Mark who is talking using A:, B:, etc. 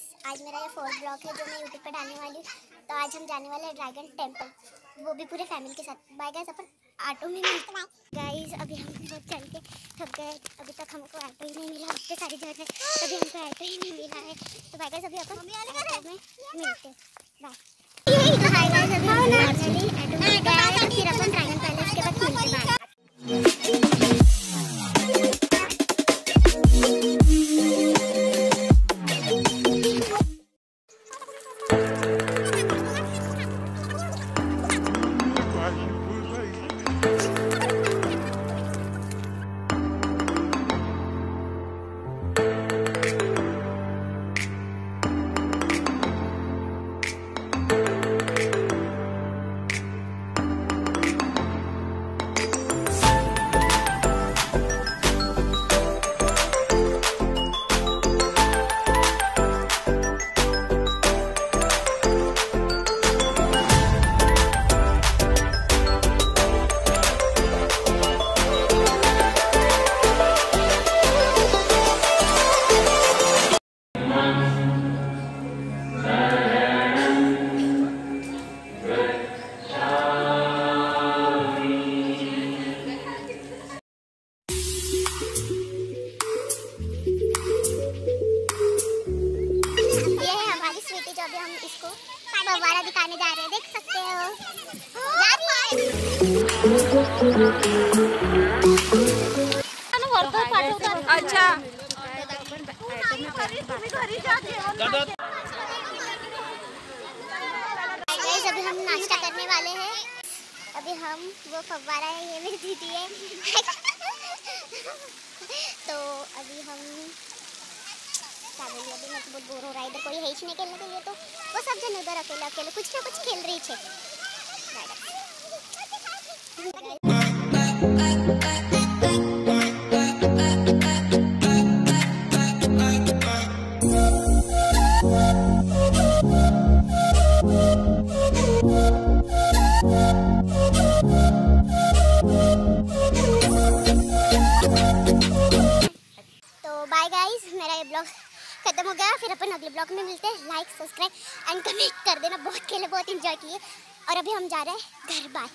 A: Guys आज मेरा ये फोर्थ ब्लॉग है जो मैं यूट्यूब पर डालने वाली हूँ। तो आज हम जाने वाले हैं ड्रैगन टेंपल वो भी पूरे फैमिली के साथ। बाय गाइस अपन ऑटो में मिलते हैं। गाइस अभी हम बहुत चल के थक गए। अभी तक हमको ऑटो ही नहीं मिला। उतने सारी जगह अभी हमको ऑटो ही नहीं मिला है। तो बाय गाइस अभी अपन ऑटो में मिलते बाय इसको। फव्वारा दिखाने जा रहे हैं देख सकते हो। जा रही है
B: अच्छा।
A: अभी हम नाश्ता करने वाले हैं। अभी हम वो फव्वारा है ये मेरी दीदी है। तो अभी हम क्या बोलिए अभी मैं तो बहुत बोर हो रहा है इधर कोई है ही नहीं खेलने के लिए तो वो सब जन उधर अकेले अकेले, कुछ ना कुछ खेल रही तो बाय गाइस मेरा ये ब्लॉग खत्म हो गया। फिर अपन अगले ब्लॉग में मिलते हैं। लाइक सब्सक्राइब एंड कमेंट कर देना। बहुत खेले, बहुत इंजॉय किए। और अभी हम जा रहे हैं घर। बाय